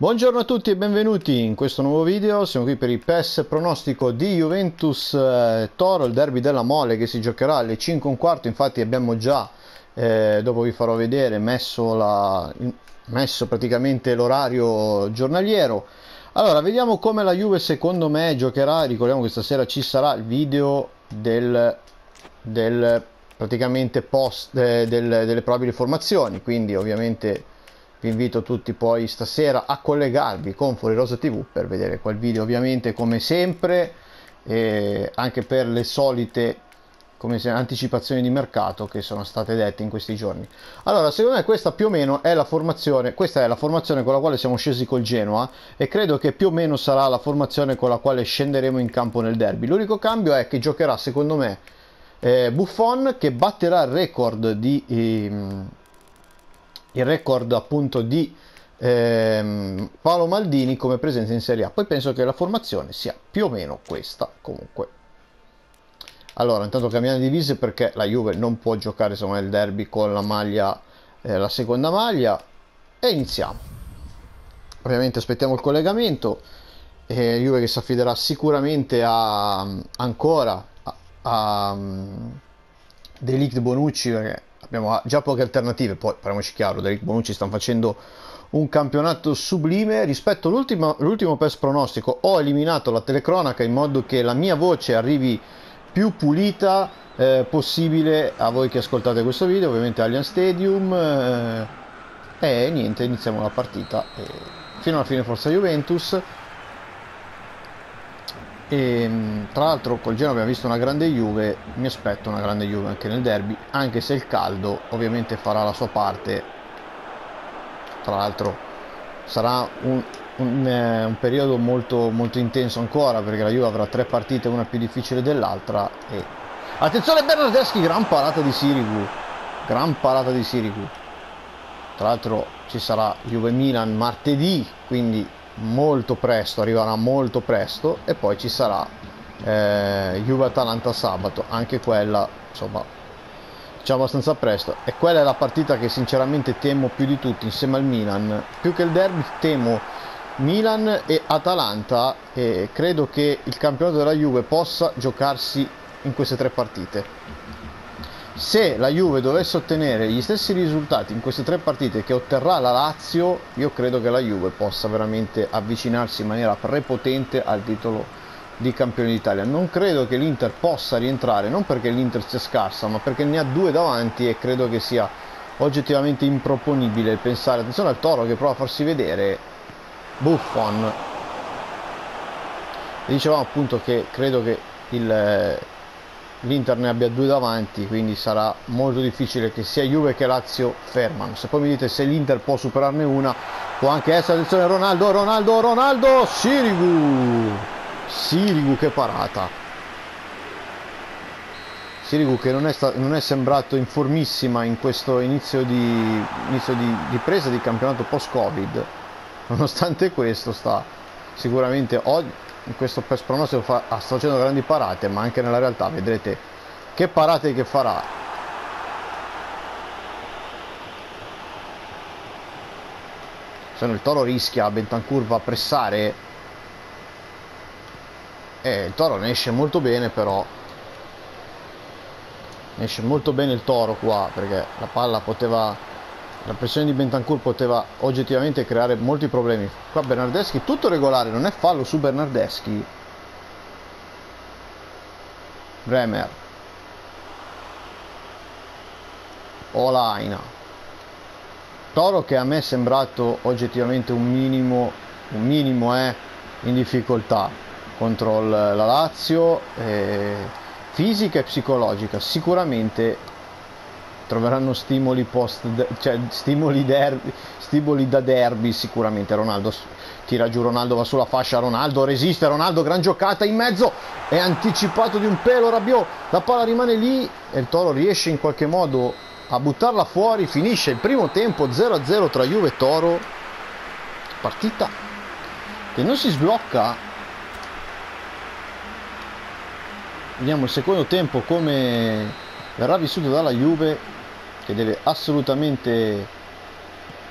Buongiorno a tutti e benvenuti in questo nuovo video, siamo qui per il PES pronostico di Juventus eh, Toro, il derby della Mole che si giocherà alle 5 e un quarto, infatti abbiamo già, eh, dopo vi farò vedere, messo, la, messo praticamente l'orario giornaliero. Allora, vediamo come la Juve secondo me giocherà, ricordiamo che stasera ci sarà il video del, del praticamente post eh, del, delle probabili formazioni, quindi ovviamente vi invito tutti poi stasera a collegarvi con Fuori Rosa TV per vedere quel video ovviamente come sempre eh, anche per le solite come se, anticipazioni di mercato che sono state dette in questi giorni. Allora secondo me questa più o meno è la formazione questa è la formazione con la quale siamo scesi col Genoa e credo che più o meno sarà la formazione con la quale scenderemo in campo nel derby. L'unico cambio è che giocherà secondo me eh, Buffon che batterà il record di eh, il record appunto di ehm, Paolo Maldini come presenza in Serie A. Poi penso che la formazione sia più o meno questa comunque. Allora, intanto cambiamo di divise perché la Juve non può giocare insomma il derby con la maglia, eh, la seconda maglia e iniziamo. Ovviamente aspettiamo il collegamento. Eh, Juve che si affiderà sicuramente a, ancora a, a um, Delict Bonucci perché abbiamo già poche alternative, poi parliamoci chiaro, Delic Bonucci stanno facendo un campionato sublime. Rispetto all'ultimo, PES pronostico ho eliminato la telecronaca in modo che la mia voce arrivi più pulita eh, possibile a voi che ascoltate questo video ovviamente Allianz Stadium. Eh, e niente iniziamo la partita eh, fino alla fine forza Juventus e ehm, tra l'altro col Genoa abbiamo visto una grande Juve mi aspetto una grande Juve anche nel derby anche se il caldo ovviamente farà la sua parte. Tra l'altro sarà un, un, eh, un, periodo molto, molto intenso ancora perché la Juve avrà tre partite una più difficile dell'altra e attenzione Bernardeschi gran parata di Sirigu gran parata di Sirigu. Tra l'altro ci sarà Juve Milan martedì quindi molto presto, arriverà molto presto e poi ci sarà eh, Juve Atalanta sabato, anche quella insomma diciamo abbastanza presto. E quella è la partita che sinceramente temo più di tutti insieme al Milan, più che il derby temo Milan e Atalanta e credo che il campionato della Juve possa giocarsi in queste tre partite se la Juve dovesse ottenere gli stessi risultati in queste tre partite che otterrà la Lazio, io credo che la Juve possa veramente avvicinarsi in maniera prepotente al titolo di campione d'Italia. Non credo che l'Inter possa rientrare, non perché l'Inter sia scarsa, ma perché ne ha due davanti e credo che sia oggettivamente improponibile pensare, attenzione al Toro che prova a farsi vedere, Buffon. Dicevamo appunto che credo che il l'Inter ne abbia due davanti quindi sarà molto difficile che sia Juve che Lazio fermano. Se poi mi dite se l'Inter può superarne una può anche essere attenzione Ronaldo Ronaldo Ronaldo Sirigu. Sirigu che parata. Sirigu che non è, non è sembrato in formissima in questo inizio di, inizio di, di presa di campionato post covid nonostante questo sta sicuramente oggi in questo PES pronostico fa, sta facendo grandi parate ma anche nella realtà vedrete che parate che farà. Se no il toro rischia Bentancur va a pressare. E il toro ne esce molto bene però. Ne esce molto bene il toro qua perché la palla poteva la pressione di Bentancur poteva oggettivamente creare molti problemi. Qua Bernardeschi tutto regolare non è fallo su Bernardeschi. Bremer. Olaina. Toro che a me è sembrato oggettivamente un minimo un minimo è eh, in difficoltà contro la Lazio eh, fisica e psicologica. Sicuramente troveranno stimoli post cioè stimoli, derby, stimoli da derby sicuramente. Ronaldo tira giù Ronaldo va sulla fascia Ronaldo resiste Ronaldo gran giocata in mezzo è anticipato di un pelo Rabiot la palla rimane lì e il Toro riesce in qualche modo a buttarla fuori finisce il primo tempo 0-0 tra Juve e Toro partita che non si sblocca. Vediamo il secondo tempo come verrà vissuto dalla Juve che deve assolutamente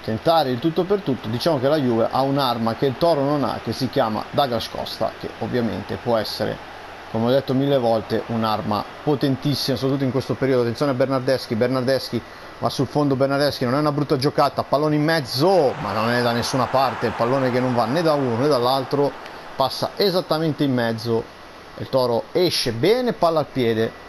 tentare il tutto per tutto. Diciamo che la Juve ha un'arma che il Toro non ha che si chiama Douglas Costa che ovviamente può essere come ho detto mille volte un'arma potentissima soprattutto in questo periodo. Attenzione a Bernardeschi Bernardeschi va sul fondo Bernardeschi non è una brutta giocata pallone in mezzo ma non è da nessuna parte il pallone che non va né da uno né dall'altro passa esattamente in mezzo il Toro esce bene palla al piede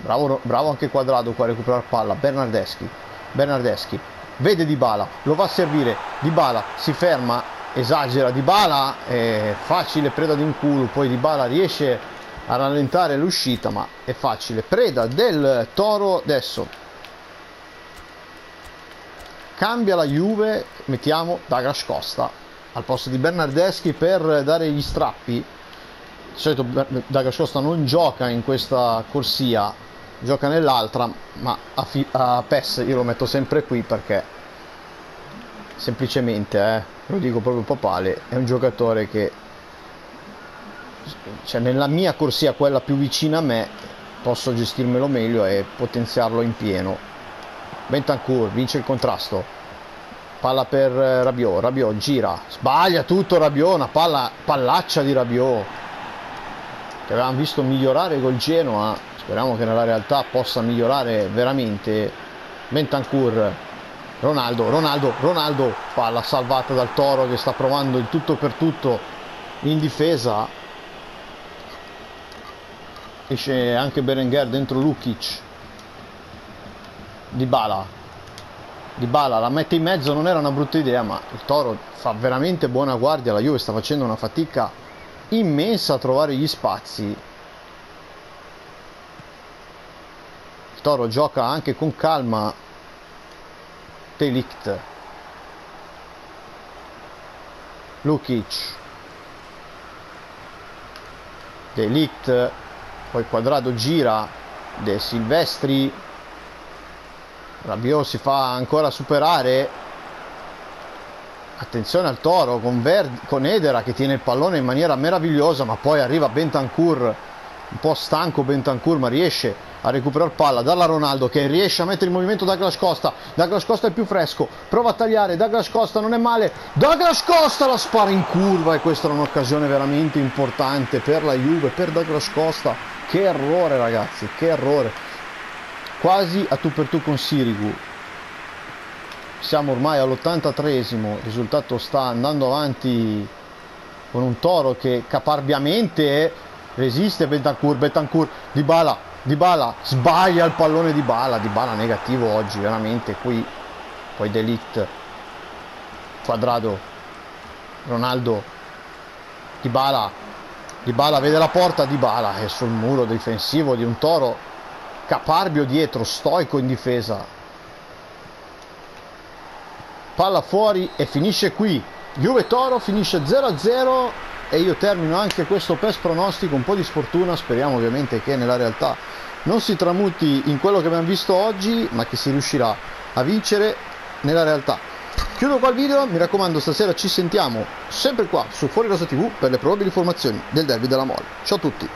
bravo, bravo anche Quadrado qua a recuperare palla. Bernardeschi Bernardeschi. Vede Dybala, lo va a servire, Dybala si ferma, esagera Dybala, è facile preda di un culo, poi Dybala riesce a rallentare l'uscita, ma è facile, preda del Toro adesso. Cambia la Juve, mettiamo Douglas Costa al posto di Bernardeschi per dare gli strappi. Di solito Douglas Costa non gioca in questa corsia, gioca nell'altra ma a, a, PES io lo metto sempre qui perché semplicemente eh, lo dico proprio papale è un giocatore che cioè nella mia corsia quella più vicina a me posso gestirmelo meglio e potenziarlo in pieno. Bentancur vince il contrasto. Palla per Rabiot. Rabiot gira. Sbaglia tutto Rabiot una palla pallaccia di Rabiot. Che avevamo visto migliorare col Genoa speriamo che nella realtà possa migliorare veramente Bentancur. Ronaldo, Ronaldo, Ronaldo palla salvata dal Toro che sta provando il tutto per tutto in difesa. Esce anche Berenguer dentro Lukic. Di Bala Di Bala la mette in mezzo non era una brutta idea ma il Toro fa veramente buona guardia. La Juve sta facendo una fatica immensa a trovare gli spazi Toro gioca anche con calma. Telict Lukic. Delict poi Quadrado gira. De Silvestri. Rabiot si fa ancora superare. Attenzione al Toro con, Verdi, con Edera che tiene il pallone in maniera meravigliosa ma poi arriva Bentancur un po' stanco Bentancur ma riesce a recuperare palla dalla Ronaldo che riesce a mettere in movimento Douglas Costa. Douglas Costa è più fresco prova a tagliare. Douglas Costa non è male. Douglas Costa la spara in curva e questa era un'occasione veramente importante per la Juve per Douglas Costa. Che errore ragazzi che errore. Quasi a tu per tu con Sirigu. Siamo ormai all'83esimo il risultato sta andando avanti con un toro che caparbiamente resiste Bentancur Bentancur di bala di Bala sbaglia il pallone di Bala, di Bala negativo oggi, veramente qui. Poi Delict, Quadrado, Ronaldo, Di Bala, Di Bala vede la porta, Di Bala è sul muro difensivo di un Toro, Caparbio dietro, stoico in difesa. Palla fuori e finisce qui. Juve Toro finisce 0-0 e io termino anche questo PES pronostico un po' di sfortuna speriamo ovviamente che nella realtà non si tramuti in quello che abbiamo visto oggi ma che si riuscirà a vincere nella realtà. Chiudo qua il video mi raccomando stasera ci sentiamo sempre qua su Fuori Rosa TV per le probabili formazioni del derby della Mole. Ciao a tutti